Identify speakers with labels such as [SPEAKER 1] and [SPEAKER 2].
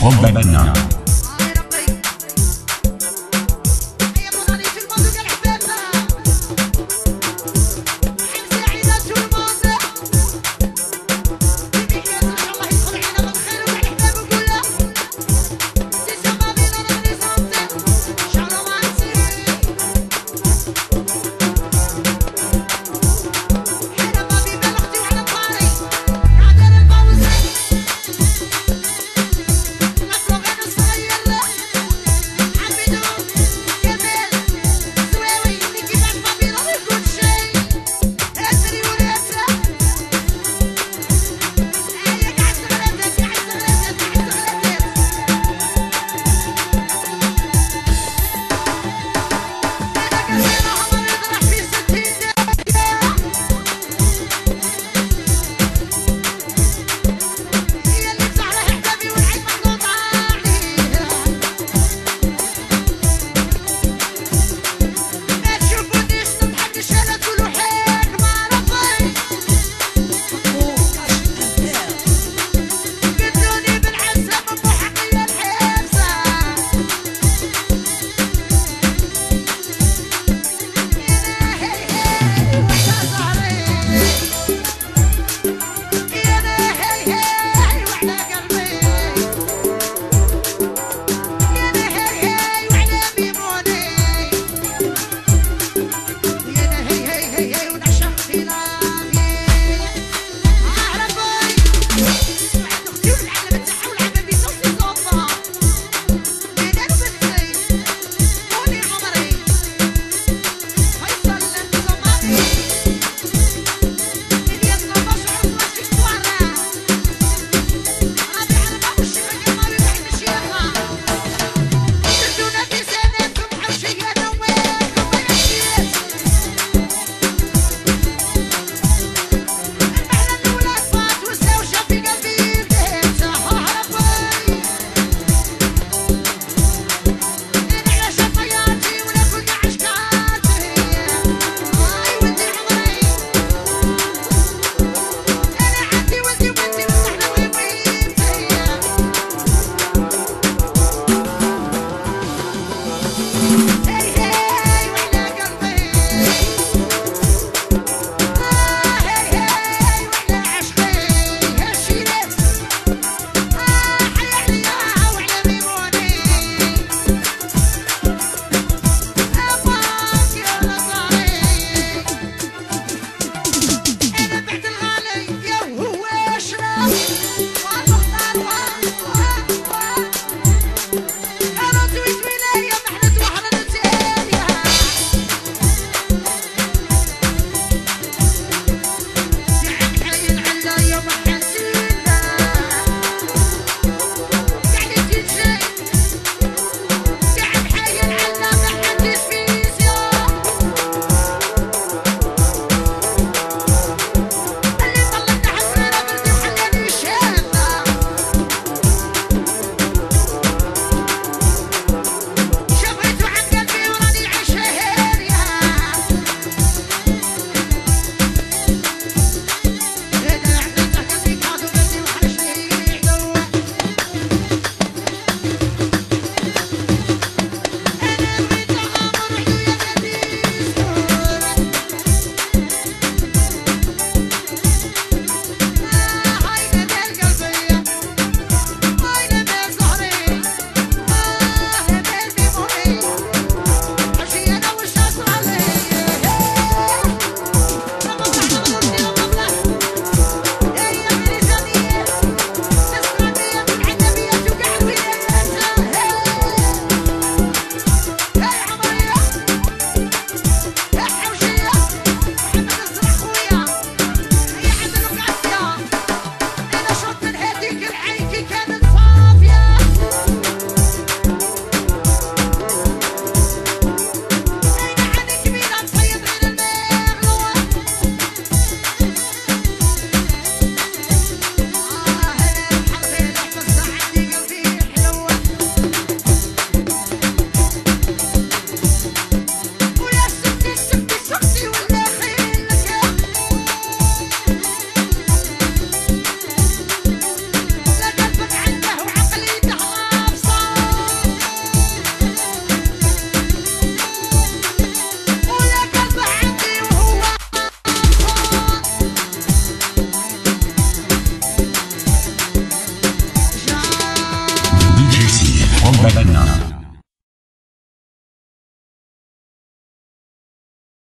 [SPEAKER 1] from Babina. 大体な。